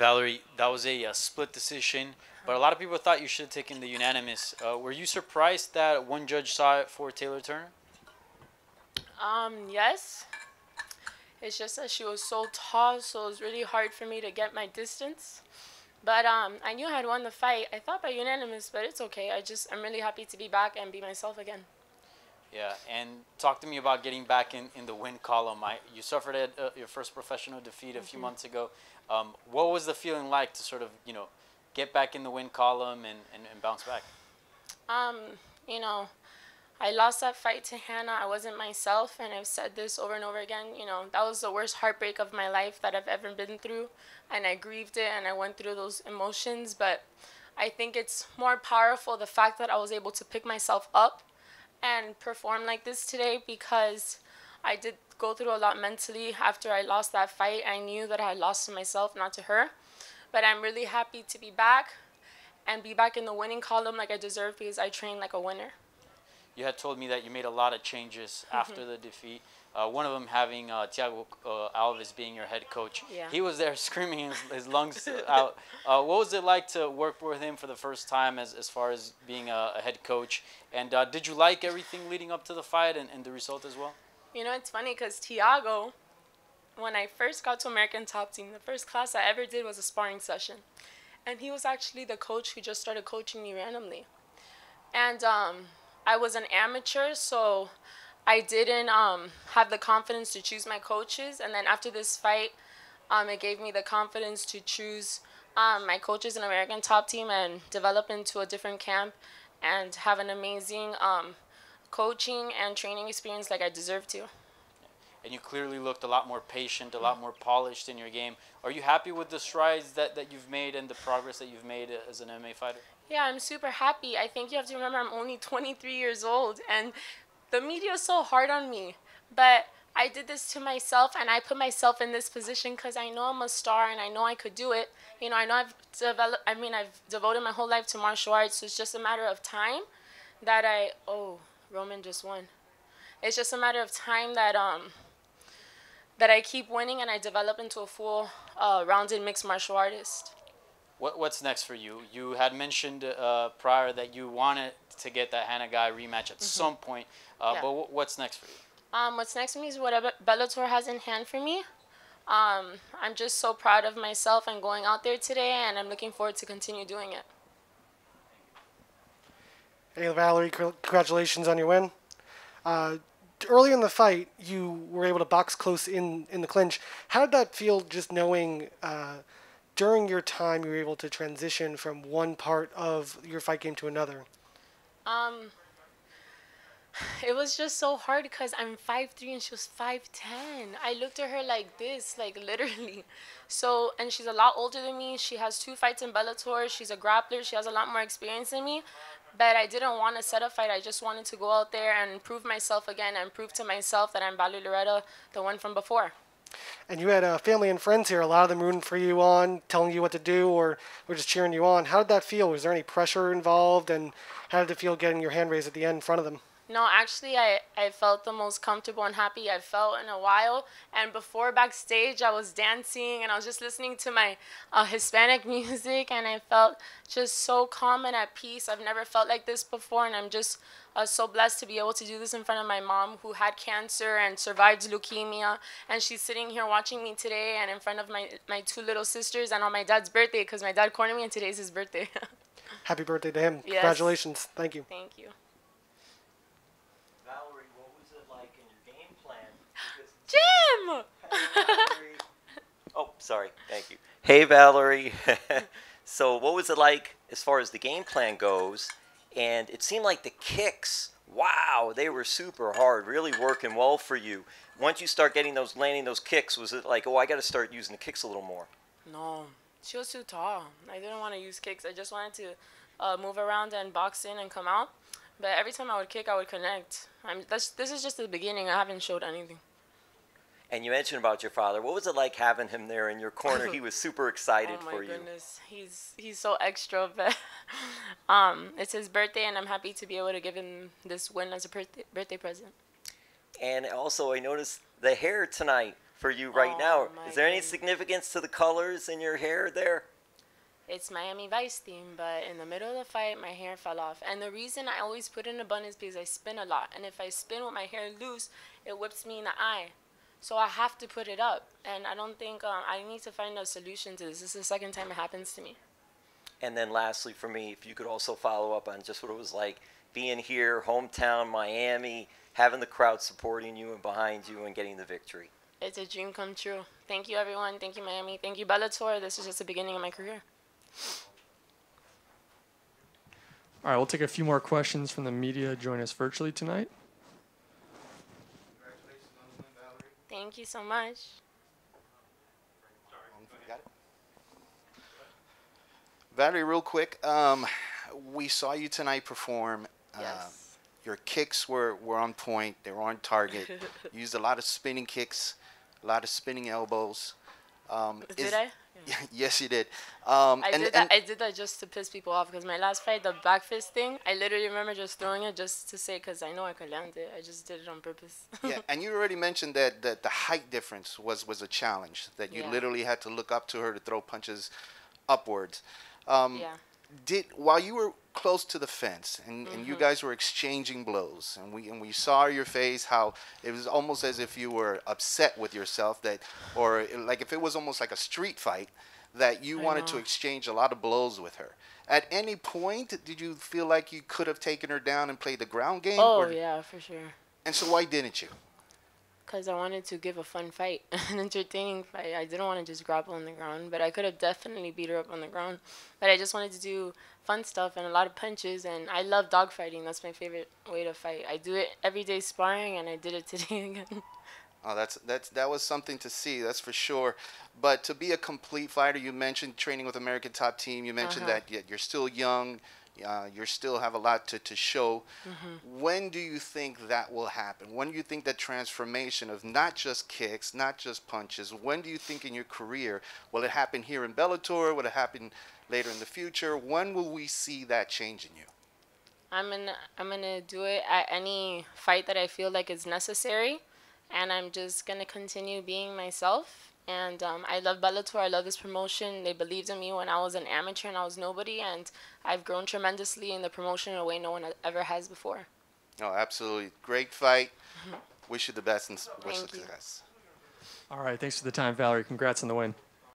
Valerie, that was a, a, split decision, but a lot of people thought you should have taken the unanimous. Uh, were you surprised that one judge saw it for Taylor Turner? Um, yes. It's just that she was so tall, so it was really hard for me to get my distance. But um, I knew I had won the fight. I thought by unanimous, but it's okay. I just I'm really happy to be back and be myself again. Yeah, and talk to me about getting back in, in the win column. I, you suffered uh, your first professional defeat a mm-hmm. few months ago. Um, what was the feeling like to sort of, you know, get back in the win column and, and, and bounce back? Um, you know, I lost that fight to Hannah. I wasn't myself, and I've said this over and over again. You know, that was the worst heartbreak of my life that I've ever been through, and I grieved it and I went through those emotions. But I think it's more powerful the fact that I was able to pick myself up and perform like this today because I did go through a lot mentally after I lost that fight. I knew that I lost to myself, not to her. But I'm really happy to be back and be back in the winning column like I deserve because I trained like a winner you had told me that you made a lot of changes mm-hmm. after the defeat. Uh, one of them having uh, Thiago uh, Alves being your head coach. Yeah. He was there screaming his, his lungs out. Uh, what was it like to work with him for the first time as, as far as being a, a head coach? And uh, did you like everything leading up to the fight and, and the result as well? You know, it's funny because Thiago, when I first got to American Top Team, the first class I ever did was a sparring session. And he was actually the coach who just started coaching me randomly. And um, I was an amateur, so I didn't um, have the confidence to choose my coaches. And then after this fight, um, it gave me the confidence to choose um, my coaches in American Top Team and develop into a different camp and have an amazing um, coaching and training experience like I deserve to. And you clearly looked a lot more patient, a lot more polished in your game. Are you happy with the strides that, that you've made and the progress that you've made as an MMA fighter? Yeah, I'm super happy. I think you have to remember I'm only 23 years old and the media is so hard on me. But I did this to myself and I put myself in this position because I know I'm a star and I know I could do it. You know, I know I've developed, I mean, I've devoted my whole life to martial arts. So it's just a matter of time that I, oh, Roman just won. It's just a matter of time that, um, that I keep winning and I develop into a full uh, rounded mixed martial artist. What, what's next for you? You had mentioned uh, prior that you wanted to get that Hannah Guy rematch at mm-hmm. some point, uh, yeah. but w- what's next for you? Um, what's next for me is whatever Bellator has in hand for me. Um, I'm just so proud of myself and going out there today, and I'm looking forward to continue doing it. Hey, Valerie, congratulations on your win. Uh, earlier in the fight, you were able to box close in, in the clinch. How did that feel just knowing uh, during your time you were able to transition from one part of your fight game to another? Um, it was just so hard because I'm 5'3 and she was 5'10. I looked at her like this, like literally. So, and she's a lot older than me. She has two fights in Bellator. She's a grappler. She has a lot more experience than me. But I didn't want to set a fight. I just wanted to go out there and prove myself again and prove to myself that I'm Valerie Loureda, the one from before. And you had uh, family and friends here, a lot of them rooting for you on, telling you what to do, or, or just cheering you on. How did that feel? Was there any pressure involved? And how did it feel getting your hand raised at the end in front of them? No, actually, I, I felt the most comfortable and happy I've felt in a while. And before backstage, I was dancing and I was just listening to my uh, Hispanic music, and I felt just so calm and at peace. I've never felt like this before, and I'm just uh, so blessed to be able to do this in front of my mom who had cancer and survived leukemia. And she's sitting here watching me today, and in front of my, my two little sisters, and on my dad's birthday, because my dad cornered me, and today's his birthday. Happy birthday to him. Yes. Congratulations. Thank you. Thank you. Jim! oh, sorry. Thank you. Hey, Valerie. so, what was it like as far as the game plan goes? And it seemed like the kicks, wow, they were super hard, really working well for you. Once you start getting those, landing those kicks, was it like, oh, I got to start using the kicks a little more? No, she was too tall. I didn't want to use kicks. I just wanted to uh, move around and box in and come out. But every time I would kick, I would connect. I'm, this is just the beginning. I haven't showed anything. And you mentioned about your father. What was it like having him there in your corner? he was super excited oh for you. Oh my goodness, he's he's so extra. But um, it's his birthday, and I'm happy to be able to give him this win as a birthday birthday present. And also, I noticed the hair tonight for you right Oh, now. Is there any goodness. significance to the colors in your hair there? It's Miami Vice theme, but in the middle of the fight, my hair fell off. And the reason I always put in a bun is because I spin a lot. And if I spin with my hair loose, it whips me in the eye. So I have to put it up. And I don't think um, I need to find a solution to this. This is the second time it happens to me. And then lastly, for me, if you could also follow up on just what it was like being here, hometown, Miami, having the crowd supporting you and behind you and getting the victory. It's a dream come true. Thank you, everyone. Thank you, Miami. Thank you, Bellator. This is just the beginning of my career. All right, we'll take a few more questions from the media. Join us virtually tonight. Thank you so much. Valerie, real quick, um, we saw you tonight perform. Um, Yes. your kicks were, were on point. They were on target. you used a lot of spinning kicks, a lot of spinning elbows. Um, Did is- I? yes, you did. Um, I and, did that. I did that just to piss people off because my last fight, the back fist thing, I literally remember just throwing it just to say because I know I could land it. I just did it on purpose. yeah, and you already mentioned that, that the height difference was, was a challenge. That you Yeah. literally had to look up to her to throw punches upwards. Um, yeah. Did while you were close to the fence and, and you mm-hmm. guys were exchanging blows and we and we saw your face how it was almost as if you were upset with yourself that or like if it was almost like a street fight that you I wanted to exchange a lot of blows with her. At any point did you feel like you could have taken her down and played the ground game Oh or- yeah, for sure. and so why didn't you Because I wanted to give a fun fight, an entertaining fight. I didn't want to just grapple on the ground, but I could have definitely beat her up on the ground. But I just wanted to do fun stuff and a lot of punches, and I love dogfighting. That's my favorite way to fight. I do it every day sparring, and I did it today again. Oh, that's that's that was something to see. That's for sure. But to be a complete fighter, you mentioned training with American Top Team. You mentioned Uh-huh. that y- you're still young. Uh, you still have a lot to, to show. Mm-hmm. When do you think that will happen? When do you think that transformation of not just kicks, not just punches? When do you think in your career will it happen here in Bellator? Will it happen later in the future? When will we see that change in you? I'm gonna I'm gonna do it at any fight that I feel like is necessary, and I'm just gonna continue being myself. And um, I love Bellator. I love this promotion. They believed in me when I was an amateur and I was nobody, and I've grown tremendously in the promotion in a way no one ever has before. Oh, absolutely. Great fight. Wish you the best and wish Thank you. success. All right, thanks for the time, Valerie. Congrats on the win.